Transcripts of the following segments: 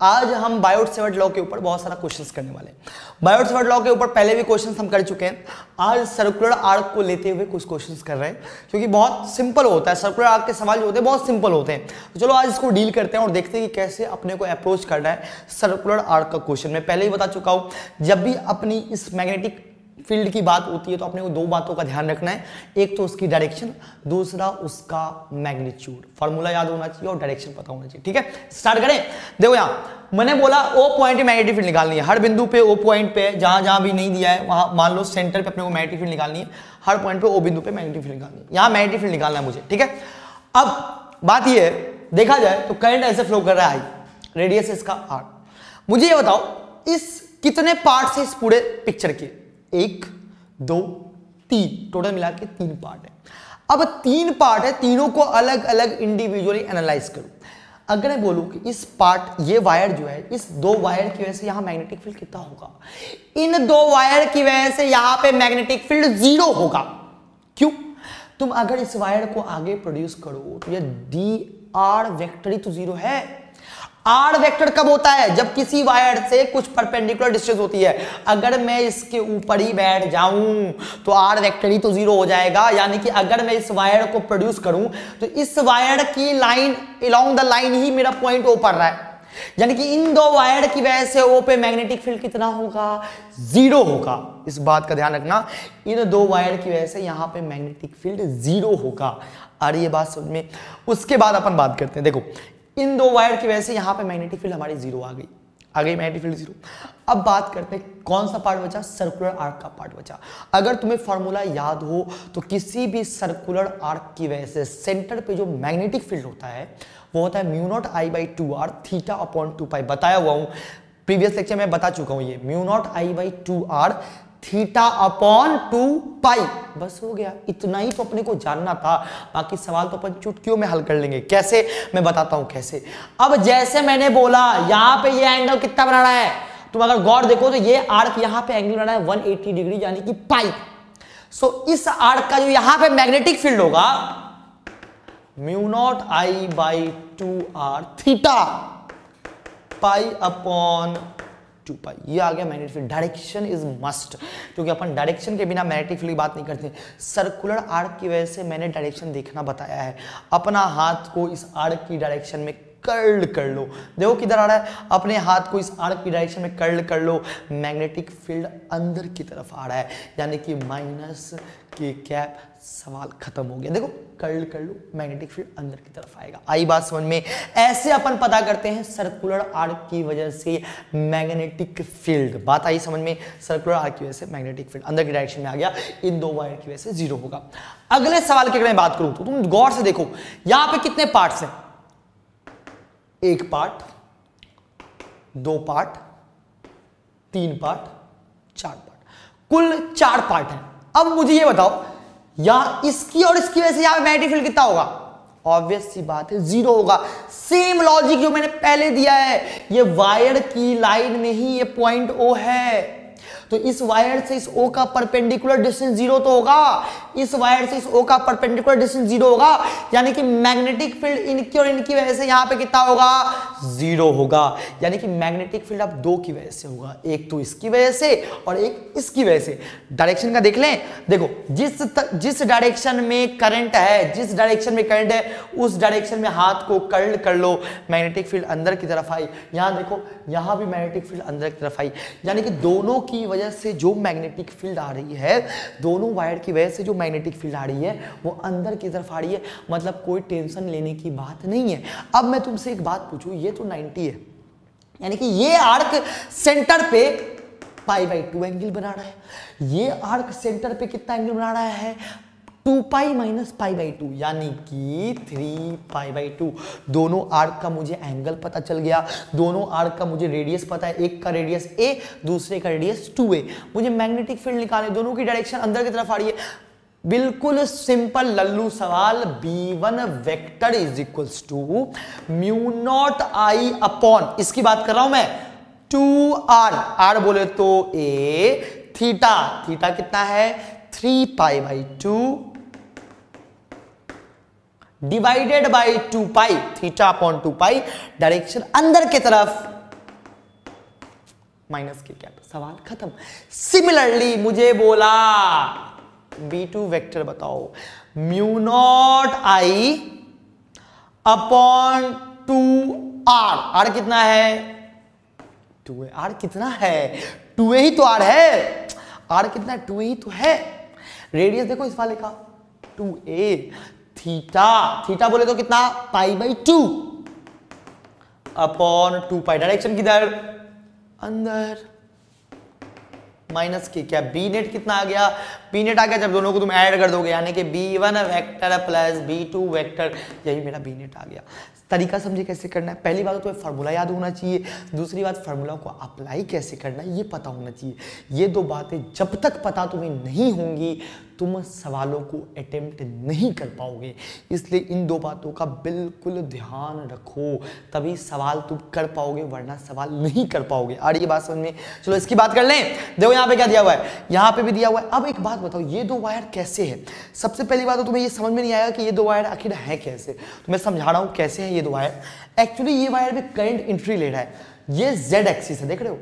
आज हम Biot Savart law के ऊपर बहुत सारा क्वेश्चंस करने वाले हैं। बायोट सेवर्ट लॉ के ऊपर पहले भी क्वेश्चंस हम कर चुके हैं। आज सर्कुलर आर्क को लेते हुए कुछ क्वेश्चंस कर रहे हैं, क्योंकि बहुत सिंपल होता है। सर्कुलर आर्क के सवाल जो होते हैं, बहुत सिंपल होते हैं। तो चलो आज इसको डील करते हैं और देखते हैं कि कैसे अपने को अप्रोच करना है सर्कुलर आर्क का क्वेश्चन मैं पहले ही बता चुका हूँ, जब भी अपनी इस मैग्नेटिक फ़ील्ड की बात होती है तो अपने को दो बातों का ध्यान रखना है। एक तो उसकी डायरेक्शन दूसरा उसका मैग्नीट्यूड फॉर्मूला याद होना चाहिए और डायरेक्शन पता होना चाहिए, ठीक है? स्टार्ट करें। देखो यहाँ, मैंने बोला ओ पॉइंट मैग्नेटिक फ़ील्ड निकालनी है। हर बिंदु पे ओ पॉइंट पे, जहाँ जहाँ भी नहीं दिया है, वहाँ मान लो सेंटर पे अपने को मैग्नेटिक फ़ील्ड निकालनी है। हर पॉइंट पे ओ बिंदु पे मैग्नेटिक फ़ील्ड निकालनी है। यहाँ मैग्नेटिक फ़ील्ड निकालना है मुझे, ठीक है? अब बात यह है, देखा जाए तो करंट ऐसे फ्लो कर रहा है रेडियस इसका आर मुझे ये बताओ, इस कितने पार्ट से इस पूरे पिक्चर के? एक, दो, तीन। टोटल मिला के तीन पार्ट है। अब तीन पार्ट है, तीनों को अलग अलग इंडिविजुअली एनालाइज करूँ। अगर मैं बोलूँ कि इस पार्ट ये वायर जो है, इस दो वायर की वजह से यहाँ मैग्नेटिक फ़ील्ड कितना होगा? इन दो वायर की वजह से यहाँ पे मैग्नेटिक फ़ील्ड ज़ीरो होगा। क्यों? तुम अगर इस वायर को आगे प्रोड्यूस करो तो ये डी आर वेक्टर ही तो ज़ीरो है। आर वेक्टर कब होता है? जब किसी वायर से कुछ परपेंडिकुलर डिस्टेंस होती है। अगर मैं इसके ऊपर ही बैठ जाऊँ तो आर वेक्टर ही तो ज़ीरो हो जाएगा। यानी कि अगर मैं इस वायर को प्रोड्यूस करूँ तो इस वायर की लाइन अलोंग द लाइन ही मेरा पॉइंट ओ पड़ रहा है। यानी कि इन दो वायर की वजह से ओ पे मैग्नेटिक फ़ील्ड कितना होगा? ज़ीरो होगा। इस बात का ध्यान रखना। इन दो वायर की वजह से यहाँ पे मैग्नेटिक फ़ील्ड ज़ीरो होगा। और ये बात समझ में। उसके बाद अपन बात करते हैं। देखो इन दो वायर की वजह से यहाँ पे मैग्नेटिक फ़ील्ड हमारी ज़ीरो आ गई। आ गई मैग्नेटिक फ़ील्ड ज़ीरो अब बात करते हैं कौन सा पार्ट बचा? सर्कुलर आर्क का पार्ट बचा। अगर तुम्हें फॉर्मूला याद हो तो किसी भी सर्कुलर आर्क की वजह से सेंटर पे जो मैग्नेटिक फ़ील्ड होता है, वो होता है mu naught I by two R theta upon two pi बताया हुआ हूँ। प्रीवियस लेक्चर में बता चुका हूँ ये। Mu naught I by two R theta upon two pi. बस हो गया। इतना ही तो अपने को जानना था। बाकी सवाल तो अपन चुटकियों में हल कर लेंगे। कैसे? मैं बताता हूँ कैसे। अब जैसे मैंने बोला, यहाँ पे ये एंगल कितना बनाना है? तुम अगर गौर देखो तो ये आर्क यहाँ पे एंगल बनाना है 180 डिग्री यानी कि पाई। सो इस आर्क का जो यहाँ पे मैग्नेटिक फ़ील्ड होगा mu naught I by two R theta pi upon pi ये आ गया magnetic field direction is must क्योंकि अपन डायरेक्शन के बिना मैग्नेटिक फ़ील्ड की बात नहीं करते। सर्कुलर आर्क की वजह से मैंने डायरेक्शन देखना बताया है। अपना हाथ को इस आर्क की डायरेक्शन में कर्ल कर लो। देखो किधर आ रहा है? अपने हाथ को इस आर्क की डायरेक्शन में कर्ल कर लो। मैग्नेटिक फ़ील्ड अंदर की तरफ़ आ रहा है। यानी कि माइनस के कैप सवाल खत्म हो गया। देखो, कर्ल कर लो मैग्नेटिक फ़ील्ड अंदर की तरफ़ आएगा। आई बात समझ में? ऐसे अपन पता करते हैं सर्कुलर आर्क की वजह से मैग्नेटिक फ़ील्ड बात आई समझ में? सर्कुलर आर्क की वजह से मैग्नेटिक फ़ील्ड अंदर की डायरेक्शन में आ गया। इन दो वायर की वजह से ज़ीरो होगा। अगले सवाल की अगर मैं बात करूँ तो तुम गौर से देखो, यहाँ पे कितने पार्ट्स हैं? एक पार्ट, दो पार्ट, तीन पार्ट, चार पार्ट। कुल चार पार्ट हैं। अब मुझे ये बताओ, यहाँ इसकी और इसकी वजह से यहाँ मैग्नेटिक फ़ील्ड कितना होगा? ऑब्वियस सी बात है ज़ीरो होगा। सेम लॉजिक जो मैंने पहले दिया है, ये वायर की लाइन में ही ये पॉइंट ओ है। तो इस वायर से इस ओ का परपेंडिकुलर डिस्टेंस ज़ीरो तो होगा। इस वायर से इस ओ का परपेंडिकुलर डिस्टेंस ज़ीरो होगा। यानी कि मैग्नेटिक फ़ील्ड इनकी और इनकी वजह से यहाँ पे कितना होगा? ज़ीरो होगा। यानी कि मैग्नेटिक फ़ील्ड अब दो की वजह से होगा। एक तो इसकी वजह से और एक इसकी वजह से। डायरेक्शन का देख लें। देखो, जिस जिस डायरेक्शन में करंट है, जिस डायरेक्शन में करंट है, उस डायरेक्शन में हाथ को कर्ल कर लो। मैग्नेटिक फ़ील्ड अंदर की तरफ़ आई। यहाँ देखो, यहाँ भी मैग्नेटिक फ़ील्ड अंदर की तरफ़ आई। यानी कि दोनों की वजह से जो मैग्नेटिक फ़ील्ड आ रही है, दोनों वायर की वजह से जो मैग्नेटिक फ़ील्ड आ रही है, वो अंदर की तरफ़ आ रही है। मतलब कोई टेंशन लेने की बात नहीं है। अब मैं तुमसे एक बात पूछू, ये तो 90 है। यानी कि ये आर्क सेंटर पे पाई बाई टू एंगल बना रहा है। ये आर्क सेंटर पे कितना एंगल बना रहा है? Two pi minus pi by two यानी कि थ्री पाई बाई टू दोनों आर्क का मुझे एंगल पता चल गया। दोनों आर्क का मुझे रेडियस पता है। एक का रेडियस ए दूसरे का रेडियस टू ए मुझे मैग्नेटिक फ़ील्ड निकाले दोनों की डायरेक्शन अंदर की तरफ़ आ रही है। बिल्कुल सिंपल लल्लू सवाल B1 vector is equals to mu naught I upon इसकी बात कर रहा हूँ मैं। टू आर आर बोले तो ए थीटा थीटा कितना है? Three pi by two divided by two pi theta upon two pi direction अंदर की तरफ़ माइनस के कैप सवाल खत्म. सिमिलरली मुझे बोला बी टू वेक्टर बताओ. Mu naught I upon two R R कितना है? टू आर कितना है? टू ए ही तो आर है. आर कितना? टू ही तो है. रेडियस देखो इस वाले का. टू ए थीटा थीटा बोले तो कितना? Pi by two upon two pi direction किधर? अंदर। माइनस के क्या? बी नेट कितना आ गया? बी नेट आ गया जब दोनों को तुम ऐड कर दोगे, यानी कि B one vector plus B two vector. यही मेरा बी नेट आ गया। तरीका समझे कैसे करना है? पहली बात तो तुम्हें फार्मूला याद होना चाहिए। दूसरी बात फार्मूला को अप्लाई कैसे करना है, ये पता होना चाहिए। ये दो बातें जब तक पता तुम्हें नहीं होंगी, तुम सवालों को अटेम्प्ट नहीं कर पाओगे। इसलिए इन दो बातों का बिल्कुल ध्यान रखो। तभी सवाल तुम कर पाओगे, वरना सवाल नहीं कर पाओगे। आ रही बात समझ में चलो, इसकी बात कर लें। देखो, यहाँ पे क्या दिया हुआ है? यहाँ पे भी दिया हुआ है। अब एक बात बताओ, ये दो वायर कैसे है? सबसे पहली बात तो तुम्हें ये समझ में नहीं आएगा कि ये दो वायर आखिर है कैसे। तो मैं समझा रहा हूँ कैसे है ये दो वायर एक्चुअली ये वायर में करंट एंट्री ले रहा है। ये जेड एक्सिस है, देख रहे हो?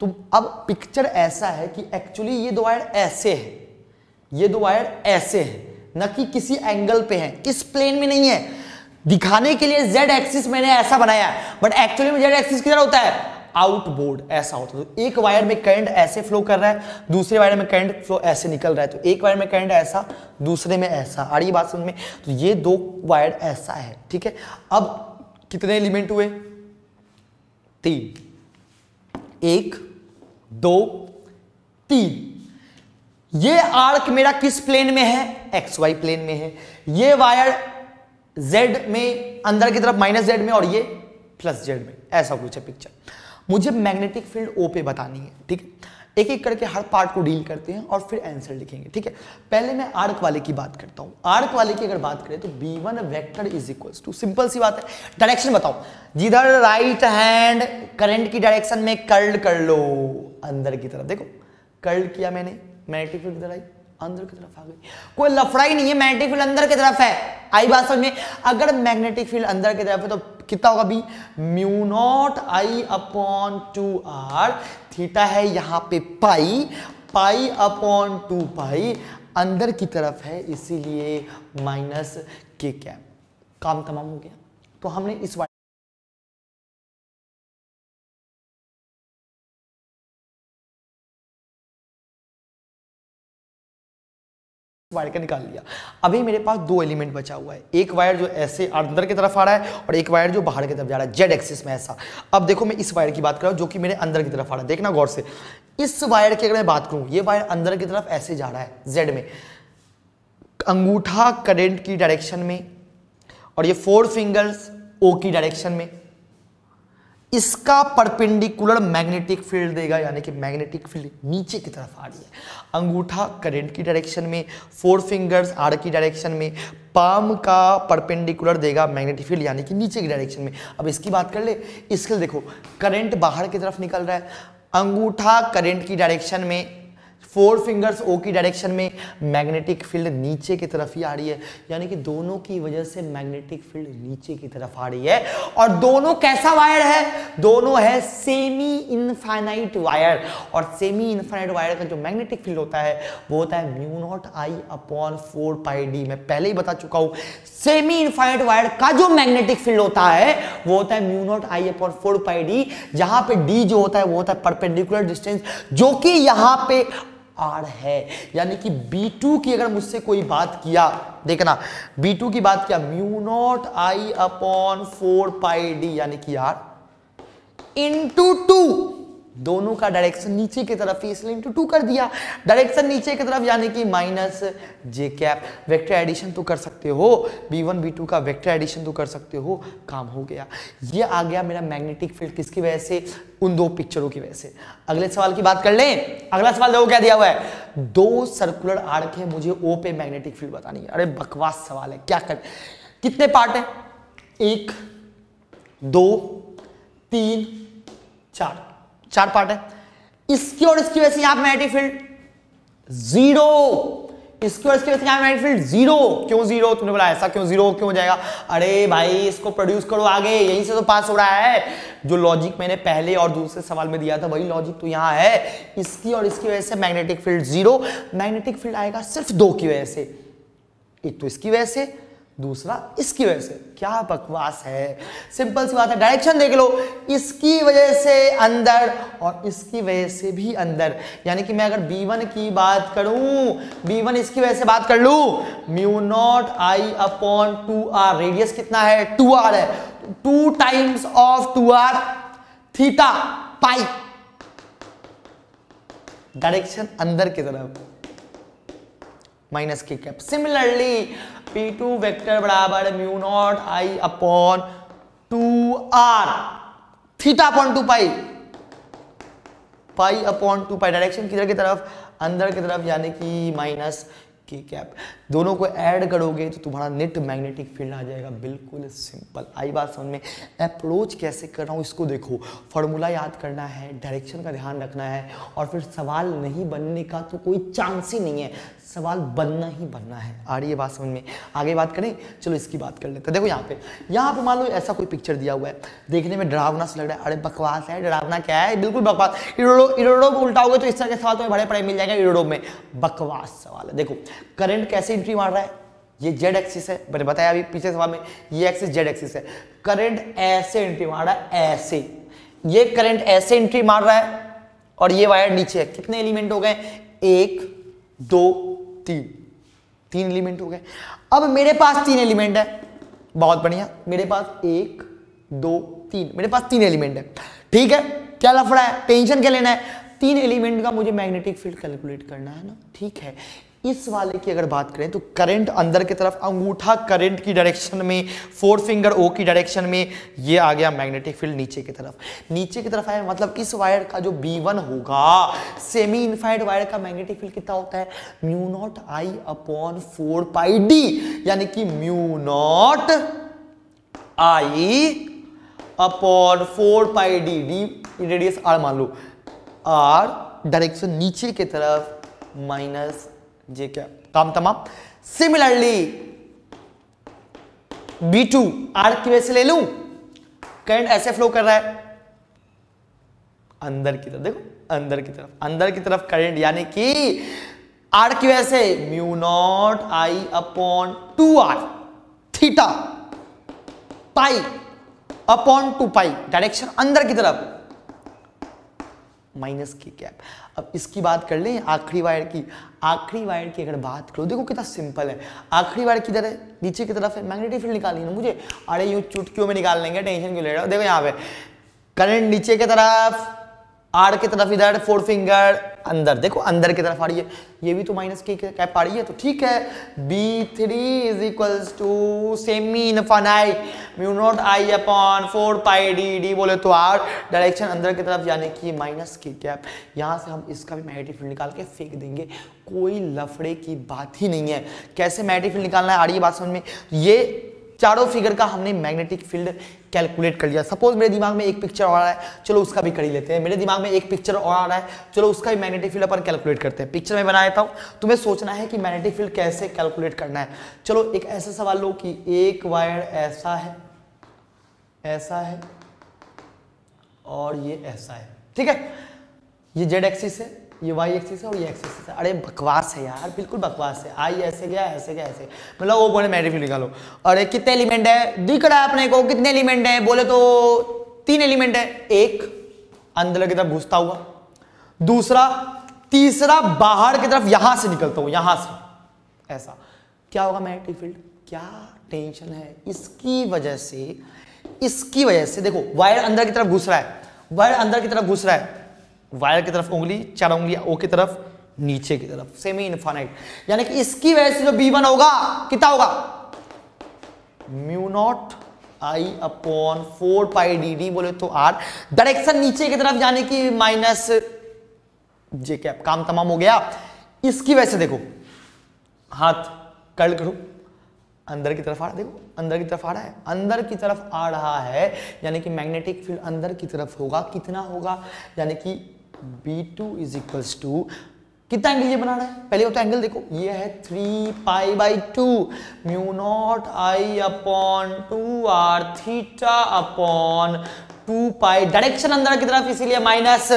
तो अब पिक्चर ऐसा है कि एक्चुअली ये दो वायर ऐसे है। ये दो वायर ऐसे है। न कि किसी एंगल पे है। इस प्लेन में नहीं है? दिखाने के लिए जेड एक्सिस मैंने ऐसा बनाया बट एक्चुअली में जेड एक्सिस किधर होता है। आउटबोर्ड ऐसा होता है। तो एक वायर में करंट ऐसे फ्लो कर रहा है, दूसरे वायर में करंट फ्लो ऐसे निकल रहा है। तो एक वायर में करंट ऐसा, दूसरे में ऐसा। आ रही बात समझ में? तो ये दो वायर ऐसा है, ठीक है? अब कितने एलिमेंट हुए? तीन। एक, दो, तीन। ये आर्क मेरा किस प्लेन में है? एक्स वाई प्लेन में है। ये वायर जेड में, अंदर की तरफ़ माइनस जेड में और ये प्लस जेड में। ऐसा कुछ है पिक्चर। मुझे मैग्नेटिक फ़ील्ड ओ पे बतानी है, ठीक है? एक एक करके हर पार्ट को डील करते हैं और फिर आंसर लिखेंगे, ठीक है? पहले मैं आर्क वाले की बात करता हूँ। आर्क वाले की अगर बात करें तो B one vector is equals to simple सी बात है। डायरेक्शन बताओ। जिधर राइट हैंड करंट की डायरेक्शन में कर्ल कर लो, अंदर की तरफ़। देखो कर्ल किया मैंने मैग्नेटिक फ़ील्ड इधर आई, अंदर की तरफ़ आ गई। कोई लफड़ा ही नहीं है मैग्नेटिक फ़ील्ड अंदर की तरफ़ है। आई बात समझ में? अगर मैग्नेटिक फ़ील्ड अंदर की तरफ़ है तो कितना होगा B mu naught I upon two R theta है यहाँ पे पाई पाई अपॉन टू पाई अंदर की तरफ़ है, इसीलिए माइनस के कैप काम तमाम हो गया। तो हमने इस वायर का निकाल लिया। अभी मेरे पास दो एलिमेंट बचा हुआ है। एक वायर जो ऐसे अंदर की तरफ़ आ रहा है और एक वायर जो बाहर की तरफ़ जा रहा है जेड एक्सिस में ऐसा। अब देखो मैं इस वायर की बात कर रहा हूँ जो कि मेरे अंदर की तरफ़ आ रहा है। देखना गौर से, इस वायर की अगर मैं बात करूँ, ये वायर अंदर की तरफ़ ऐसे जा रहा है जेड में। अंगूठा करेंट की डायरेक्शन में और ये फोर फिंगर्स ओ की डायरेक्शन में। इसका परपेंडिकुलर मैग्नेटिक फ़ील्ड देगा, यानी कि मैग्नेटिक फ़ील्ड नीचे की तरफ़ आ रही है। अंगूठा करंट की डायरेक्शन में, फोर फिंगर्स आर की डायरेक्शन में, पाम का परपेंडिकुलर देगा मैग्नेटिक फ़ील्ड, यानी कि नीचे की डायरेक्शन में। अब इसकी बात कर ले, इसके देखो, करंट बाहर की तरफ़ निकल रहा है। अंगूठा करंट की डायरेक्शन में फोर फिंगर्स ओ की डायरेक्शन में मैग्नेटिक फ़ील्ड नीचे की तरफ़ ही आ रही है। यानी कि दोनों की वजह से मैग्नेटिक फ़ील्ड नीचे की तरफ़ आ रही है। और दोनों कैसा वायर है? दोनों है सेमी इनफाइनाइट वायर और सेमी इनफाइनाइट वायर का जो मैग्नेटिक फ़ील्ड होता है, वो होता है mu naught I upon four pi D मैं पहले ही बता चुका हूँ सेमी इनफाइनाइट वायर का जो मैग्नेटिक फ़ील्ड होता है, वो होता है mu naught I upon four pi D जहाँ पे डी जो होता है, वो होता है परपेंडिकुलर डिस्टेंस जो कि यहाँ पे आर है। यानी कि बी टू की अगर मुझसे कोई बात किया, देखना बी टू की बात किया mu naught I upon four pi D यानी कि आर इंटू टू दोनों का डायरेक्शन नीचे की तरफ़ ही इसलिए इंटू टू कर दिया। डायरेक्शन नीचे की तरफ़ यानी कि minus J cap vector addition तो कर सकते हो। बी वन बी टू का वेक्टर एडिशन तो कर सकते हो। काम हो गया। ये आ गया मेरा मैग्नेटिक फ़ील्ड किसकी वजह से? उन दो पिक्चरों की वजह से। अगले सवाल की बात कर लें। अगला सवाल देखो क्या दिया हुआ है। दो सर्कुलर आर्क है, मुझे ओ पे मैग्नेटिक फ़ील्ड बतानी है। अरे बकवास सवाल है, क्या कर कितने पार्ट है? एक, दो, तीन, चार। चार पार्ट है। इसकी और इसकी वजह से यहाँ मैग्नेटिक फ़ील्ड ज़ीरो। इसकी और वजह से क्या मैग्नेटिक फ़ील्ड ज़ीरो। क्यों ज़ीरो? तुमने बोला ऐसा क्यों ज़ीरो? क्यों हो जाएगा? अरे भाई, इसको प्रोड्यूस करो आगे। यहीं से तो पास हो रहा है। जो लॉजिक मैंने पहले और दूसरे सवाल में दिया था, वही लॉजिक तो यहाँ है। इसकी और इसकी वजह से magnetic field zero. Magnetic field आएगा सिर्फ़ दो की वजह से। एक तो इसकी वजह से दूसरा, इसकी वजह से। क्या बकवास है? सिंपल सी बात है, डायरेक्शन देख लो। इसकी वजह से अंदर और इसकी वजह से भी अंदर। यानी कि मैं अगर B1 की बात करूँ B1 इसकी वजह से बात कर लू। Mu naught I upon two R radius कितना है? टू आर है। Two times of two R theta pi direction अंदर की तरफ़। Minus K cap similarly P two vector बराबर mu naught I upon two R theta upon two pi pi upon two pi direction किधर की तरफ़? अंदर की तरफ़, यानी कि माइनस के कैप दोनों को ऐड करोगे तो तुम्हारा नेट मैग्नेटिक फ़ील्ड आ जाएगा। बिल्कुल सिंपल आई बात समझ में? अप्रोच कैसे कर रहा हूँ इसको देखो। फॉर्मूला याद करना है डायरेक्शन का ध्यान रखना है और फिर सवाल नहीं बनने का तो कोई चांस ही नहीं है। सवाल बनना ही बनना है। आ रही है बात समझ में? आगे बात करें? चलो इसकी बात कर लेते हैं। देखो यहाँ पे। यहाँ पे मान लो ऐसा कोई पिक्चर दिया हुआ है। देखने में डरावना से लग रहा है। अरे बकवास है, डरावना क्या है? बिल्कुल बकवास। इरोडो इरोडो उल्टा होगा तो इस तरह के सवाल तुम्हें बड़े पड़े मिल जाएगा इरोडो में। बकवास सवाल है। देखो करंट कैसे एंट्री मार रहा है? ये जेड एक्सिस है, मैंने बताया अभी पीछे सवाल में, ये एक्सिस जेड एक्सिस है। करंट ऐसे एंट्री मार रहा है, ऐसे। ये करंट ऐसे एंट्री मार रहा है, और ये वायर नीचे है। कितने एलिमेंट हो गए? एक, दो, तीन। तीन एलिमेंट हो गए। अब मेरे पास तीन एलिमेंट है। बहुत बढ़िया। मेरे पास एक, दो, तीन। मेरे पास तीन एलिमेंट है। ठीक है? क्या लफड़ा है? टेंशन क्या लेना है? तीन एलिमेंट का मुझे मैग्नेटिक फ़ील्ड कैलकुलेट करना है ना। ठीक है। इस वाले की अगर बात करें तो करंट अंदर की तरफ़, अंगूठा करंट की डायरेक्शन में फोर फिंगर ओ की डायरेक्शन में, ये आ गया मैग्नेटिक फ़ील्ड नीचे की तरफ़। नीचे की तरफ़ आया मतलब इस वायर का जो B1 होगा सेमी इनफाइड वायर का मैग्नेटिक फ़ील्ड कितना होता है? Mu naught I upon four pi D यानी कि mu naught I upon four pi D D radius R मान लो। आर डायरेक्शन नीचे की तरफ़ माइनस जे क्या काम तमाम सिमिलरली बी टू आर की वजह से ले लू करंट ऐसे फ्लो कर रहा है अंदर की तरफ़ देखो अंदर की तरफ़ अंदर की तरफ़ करंट यानी कि आर की वजह से mu naught I upon two R theta pi upon two pi direction अंदर की तरफ़ माइनस की कैप अब इसकी बात कर लें, आखिरी वायर की। आखिरी वायर की अगर बात करो, देखो कितना सिंपल है। आखिरी वायर किधर है? नीचे की तरफ़ है। मैग्नेटिक फ़ील्ड निकालनी है मुझे। अरे, यूँ चुटकियों में निकाल लेंगे, टेंशन क्यों ले रहे हो? देखो यहाँ पे। करंट नीचे की तरफ़। आर की तरफ़ इधर फोर फिंगर अंदर। देखो, अंदर की तरफ़ आ रही है। ये भी तो माइनस की कैप आ रही है तो ठीक है। B three is equals to semi infinite mu naught I upon four pi D D बोले तो आर डायरेक्शन अंदर की तरफ़, यानी कि माइनस की कैप यहाँ से हम इसका भी मैग्नेटिक फ़ील्ड निकाल के फेंक देंगे। कोई लफड़े की बात ही नहीं है। कैसे मैग्नेटिक फ़ील्ड निकालना है? आ रही है बात समझ में। ये चारों फिगर का हमने मैग्नेटिक फ़ील्ड कैलकुलेट कर लिया। सपोज़ मेरे दिमाग में एक पिक्चर और आ रहा है, चलो उसका भी कर ही लेते हैं। मेरे दिमाग में एक पिक्चर और आ रहा है, चलो उसका भी मैग्नेटिक फ़ील्ड अपन कैलकुलेट करते हैं। पिक्चर में बना देता हूँ, तुम्हें सोचना है कि मैग्नेटिक फ़ील्ड कैसे कैलकुलेट करना है। चलो एक ऐसा सवाल लो कि एक वायर ऐसा है ऐसा है, और ये ऐसा है। ठीक है? ये जेड एक्सिस है ये वाई एक्सिस है और ये एक्सिस है। अरे, बकवास है यार, बिल्कुल बकवास है। आई ऐसे गया ऐसे गया, ऐसे। मतलब वो बोले मैट्रिक निकालो। अरे, कितने एलिमेंट है? दिख रहा है अपने को, कितने एलिमेंट है? बोले तो तीन एलिमेंट है। एक, अंदर की तरफ़ घुसता हुआ। दूसरा, तीसरा, बाहर की तरफ़ यहाँ से निकलता हूँ यहाँ से। ऐसा। क्या होगा मैग्नेटिक फ़ील्ड क्या टेंशन है? इसकी वजह से, इसकी वजह से देखो वायर अंदर की तरफ़ घुस रहा है। वायर अंदर की तरफ़ घुस रहा है। वायर की तरफ़ उंगली, चार उंगली ओ की तरफ़, नीचे की तरफ़ सेमी इनफाइनाइट यानी कि इसकी वजह से जो बी वन होगा, कितना होगा? Mu naught I upon four pi D D बोले तो आर डायरेक्शन नीचे की तरफ़ जाने की माइनस जे कैप काम तमाम हो गया। इसकी वजह से देखो, हाथ कर्ल करो, अंदर की तरफ़ आ रहा है, देखो, अंदर की तरफ़ आ रहा है, अंदर की तरफ़ आ रहा है, यानी कि मैग्नेटिक फ़ील्ड अंदर की तरफ़ होगा, कितना होगा? यानी कि B two is equals to कितना एंगल ये बना रहा है? पहले तो एंगल देखो, ये है three pi by two mu naught I upon two R theta upon two pi direction अंदर की तरफ़ इसीलिए माइनस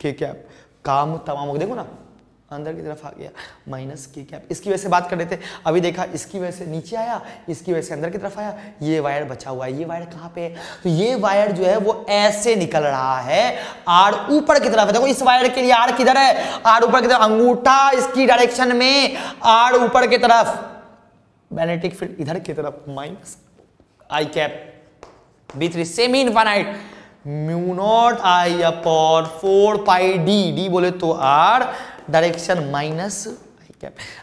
ठीक है काम तमाम हो देखो ना अंदर की तरफ़ आ गया माइनस के कैप इसकी वजह से बात कर रहे थे, अभी देखा, इसकी वजह से नीचे आया, इसकी वजह से अंदर की तरफ़ आया, ये वायर बचा हुआ है, ये वायर कहाँ पे है? तो ये वायर जो है, वो ऐसे निकल रहा है, आर ऊपर की तरफ़ है। देखो, इस वायर के लिए आर किधर है? आर ऊपर की तरफ़, अंगूठा इसकी डायरेक्शन में, आर ऊपर की तरफ़। मैग्नेटिक फ़ील्ड इधर की तरफ़ minus I cap B three semi infinite mu naught I upon four pi D D बोले तो आर डायरेक्शन माइनस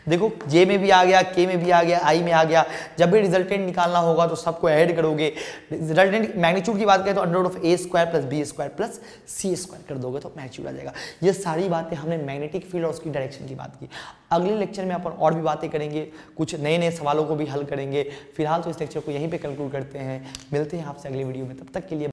देखो जे में भी आ गया के में भी आ गया आई में आ गया। जब भी रिजल्टेंट निकालना होगा तो सबको ऐड करोगे। रिजल्टेंट मैग्नीट्यूड की बात करें तो under of A square plus B square plus C square कर दोगे तो मैग्नीट्यूड आ जाएगा। ये सारी बातें हमने मैग्नेटिक फ़ील्ड और उसकी डायरेक्शन की बात की। अगले लेक्चर में अपन और भी बातें करेंगे, कुछ नए नए सवालों को भी हल करेंगे। फ़िलहाल तो इस लेक्चर को यहीं पर कंक्लूड करते हैं। मिलते हैं आपसे अगले वीडियो में। तब तक के लिए